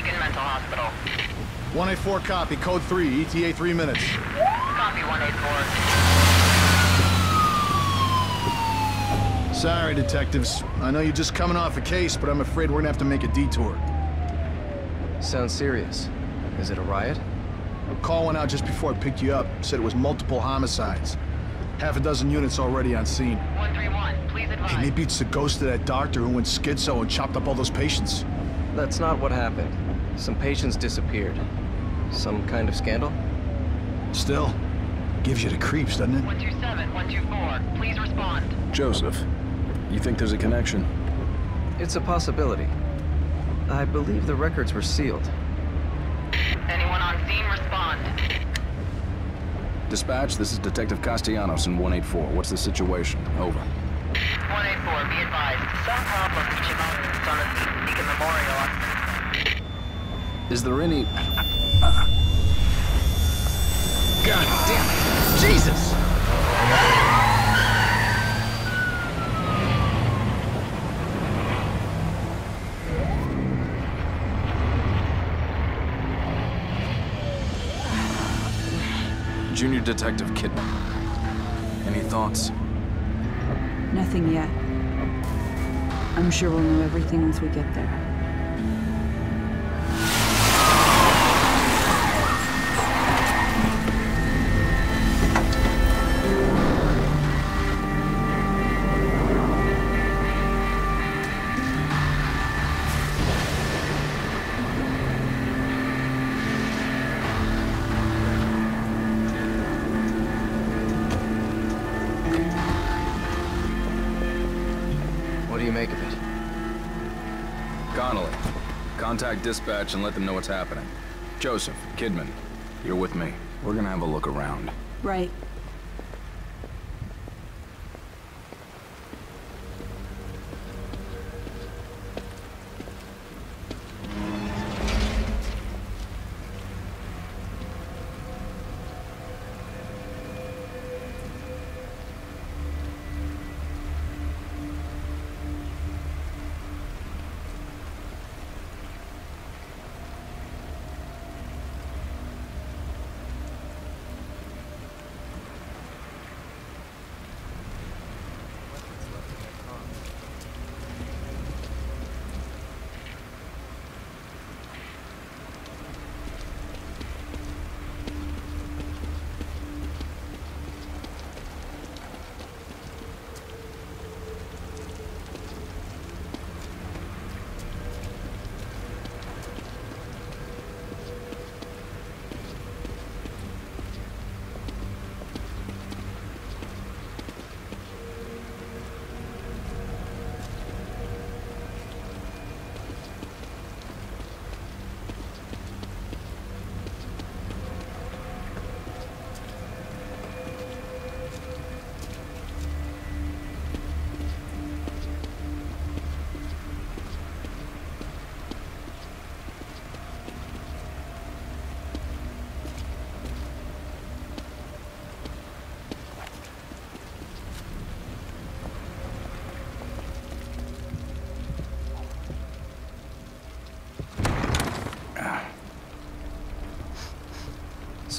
3, Beacon Mental Hospital. 184 copy, code 3, ETA 3 minutes. Copy 184. Sorry, detectives. I know you're just coming off a case, but I'm afraid we're gonna have to make a detour. Sounds serious. Is it a riot? A call went out just before I picked you up. Said it was multiple homicides. Half a dozen units already on scene. 131, please advise. Hey, maybe it's the ghost of that doctor who went schizo and chopped up all those patients. That's not what happened. Some patients disappeared. Some kind of scandal? Still, gives you the creeps, doesn't it? 127, 124, please respond. Joseph, you think there's a connection? It's a possibility. I believe the records were sealed. Anyone on scene, respond. Dispatch, this is Detective Castellanos in 184. What's the situation? Over. 184, be advised. Some problem reaching mountains on the scene, Beacon Memorial. Is there any... God damn it! Jesus! Junior Detective Kidman. Any thoughts? Nothing yet. I'm sure we'll know everything once we get there. Make of it? Connolly, contact dispatch and let them know what's happening. Joseph, Kidman, you're with me. We're gonna have a look around. Right.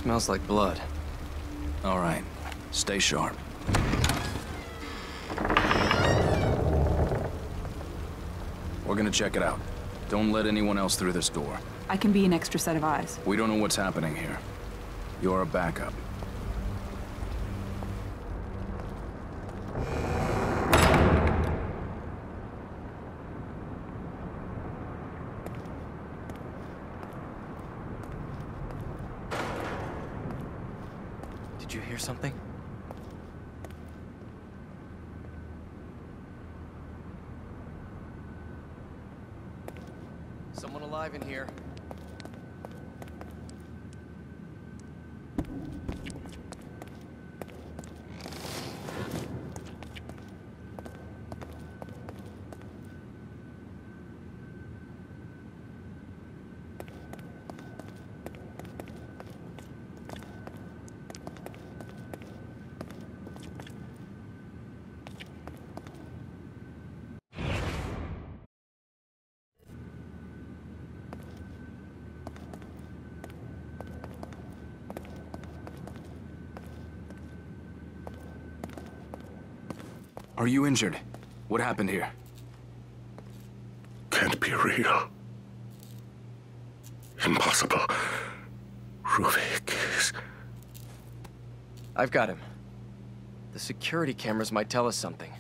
Smells like blood. All right, stay sharp. We're gonna check it out. Don't let anyone else through this door. I can be an extra set of eyes. We don't know what's happening here. You're a backup. Something? Are you injured? What happened here? Can't be real. Impossible. Ruvik is... I've got him. The security cameras might tell us something.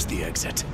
Where's the exit?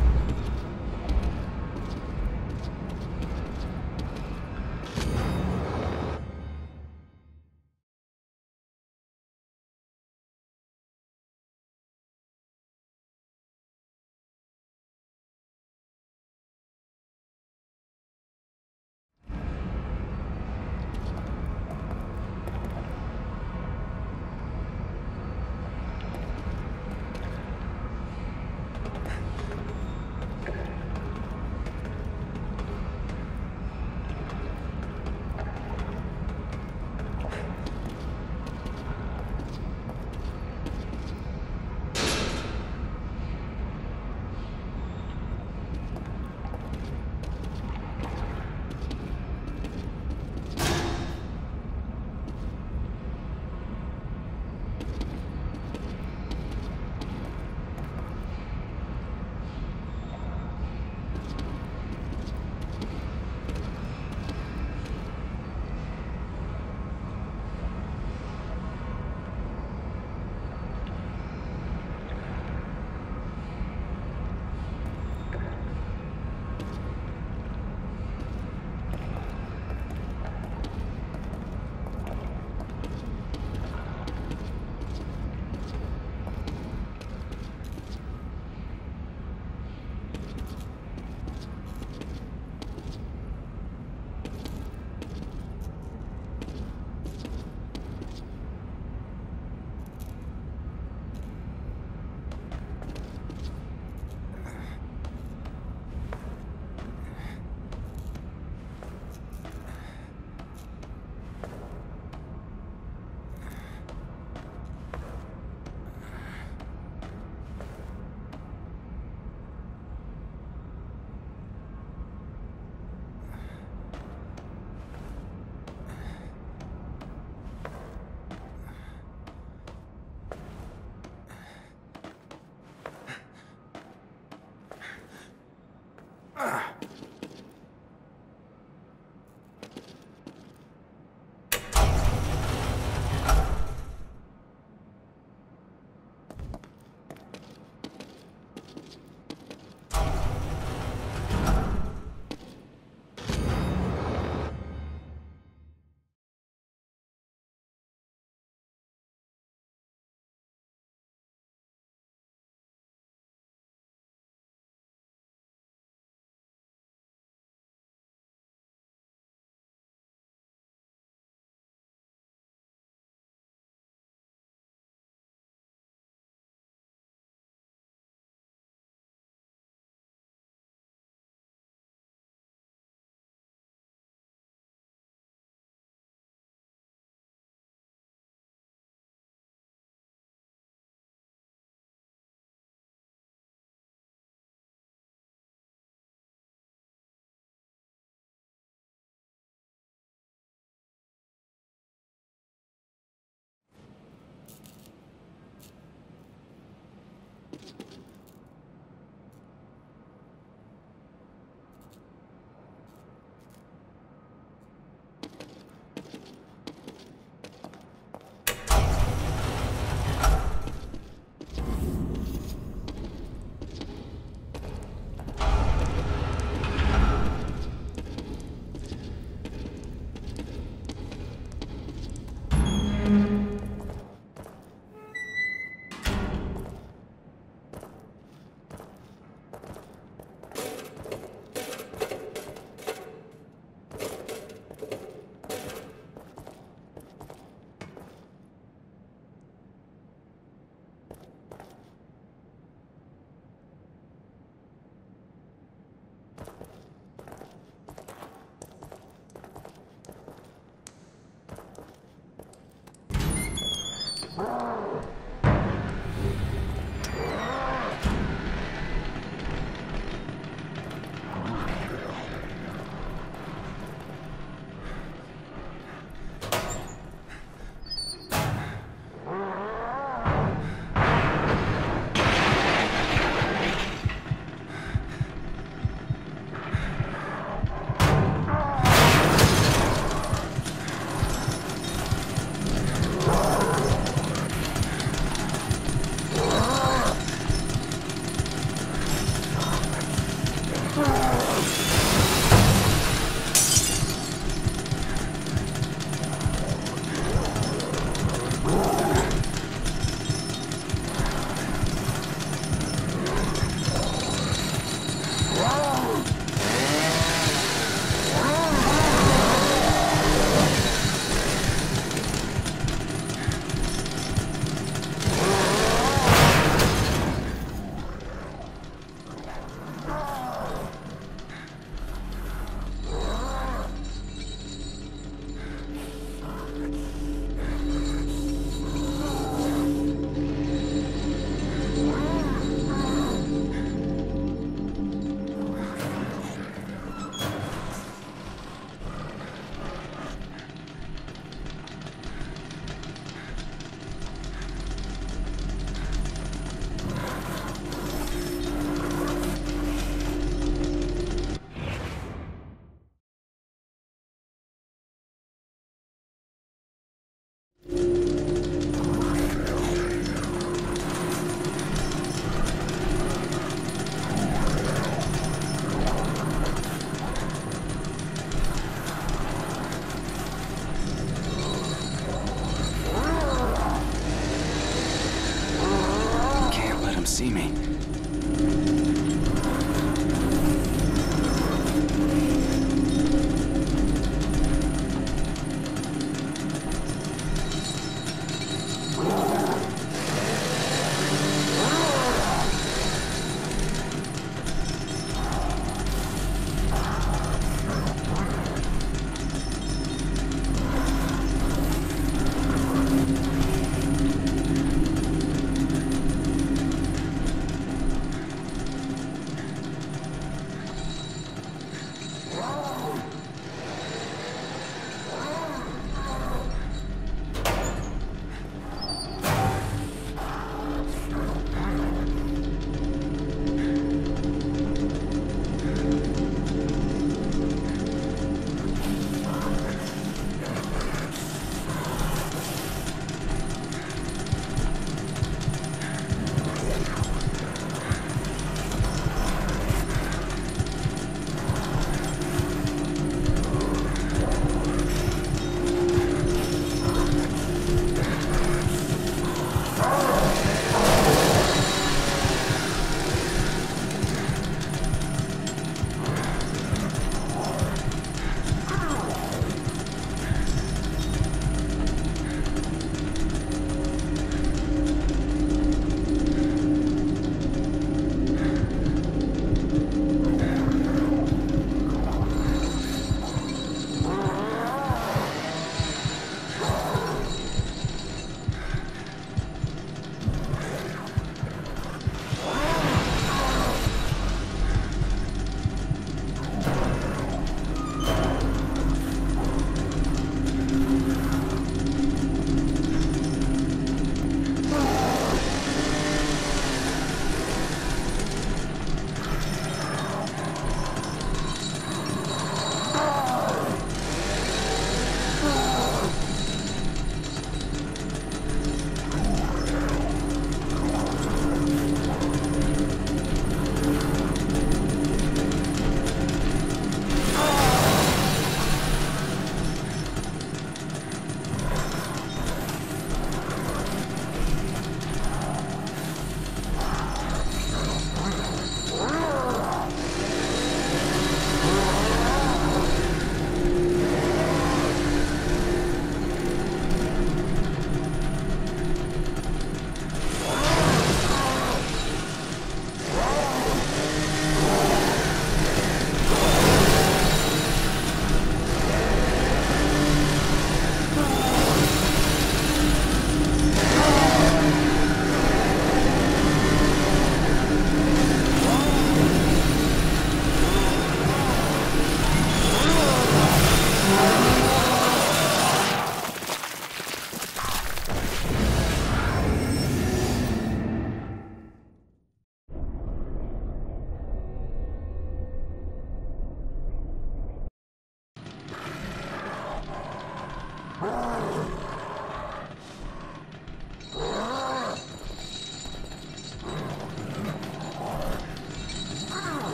Find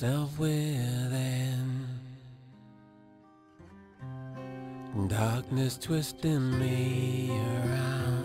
myself within darkness twisting me around.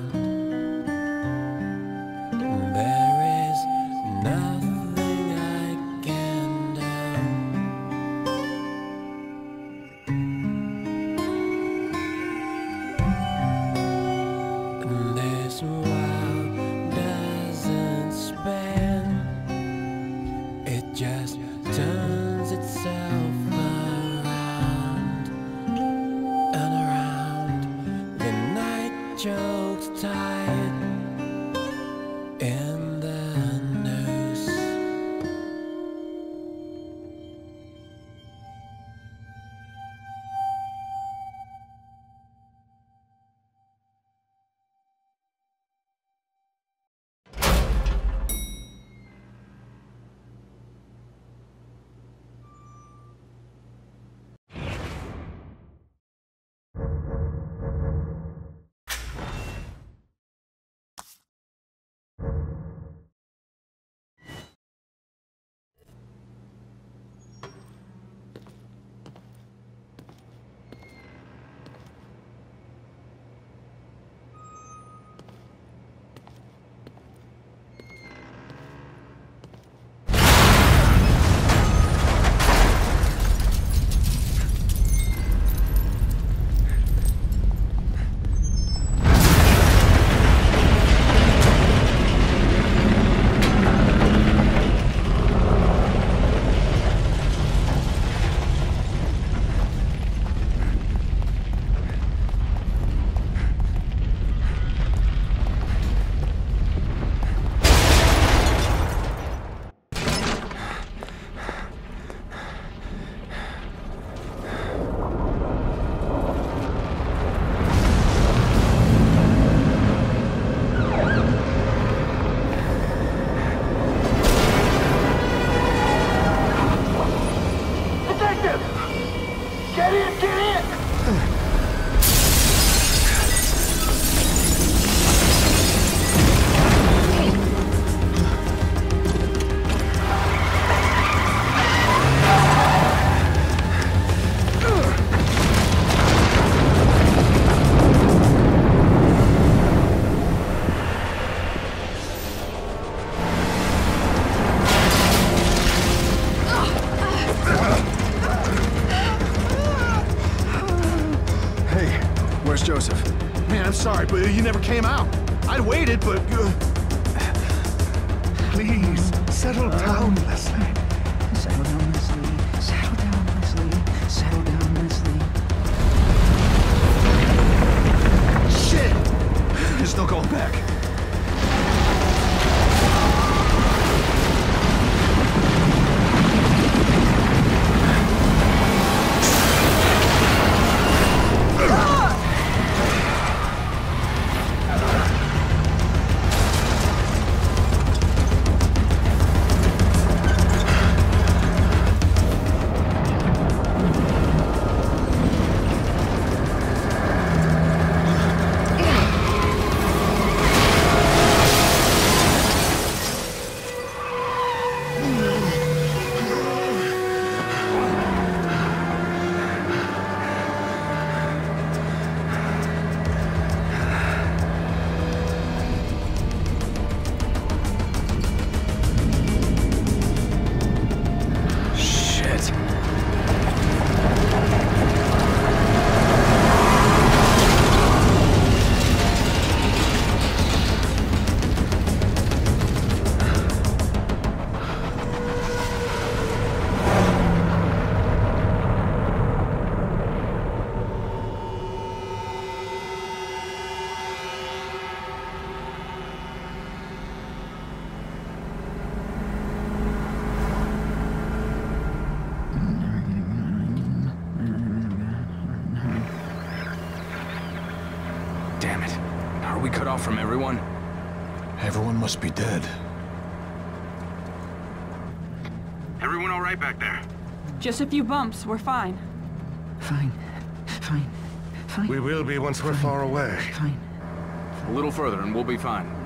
Everyone? Everyone must be dead. Everyone all right back there? Just a few bumps, we're fine. Fine. Fine. Fine. We will be once we're far away. Fine. A little further and we'll be fine. Fine.